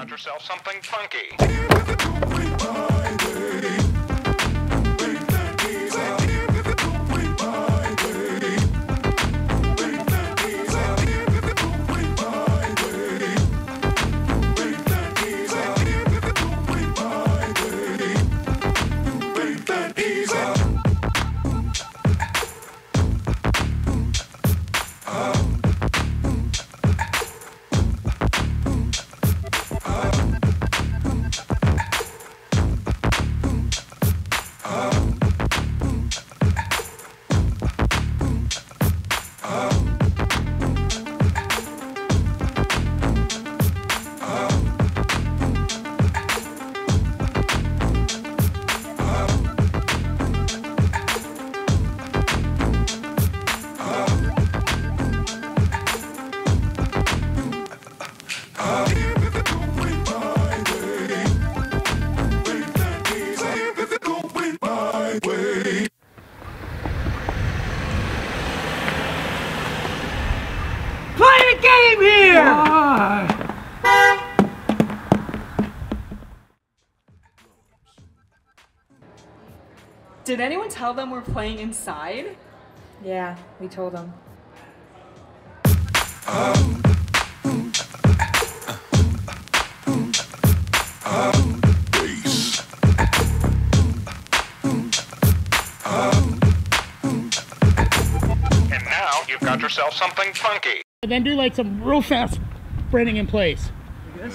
got yourself something funky. Play a game here! Did anyone tell them we're playing inside? Yeah, we told them. You've got yourself something funky. And then do like some real fast branding in place. Like